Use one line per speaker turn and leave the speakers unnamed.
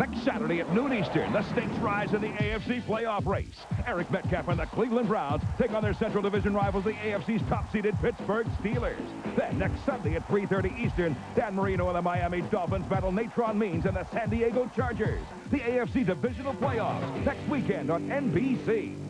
Next Saturday at noon Eastern, the stakes rise in the AFC playoff race. Eric Metcalf and the Cleveland Browns take on their Central Division rivals, the AFC's top-seeded Pittsburgh Steelers. Then next Sunday at 3.30 Eastern, Dan Marino and the Miami Dolphins battle Natron Means and the San Diego Chargers. The AFC Divisional Playoffs next weekend on NBC.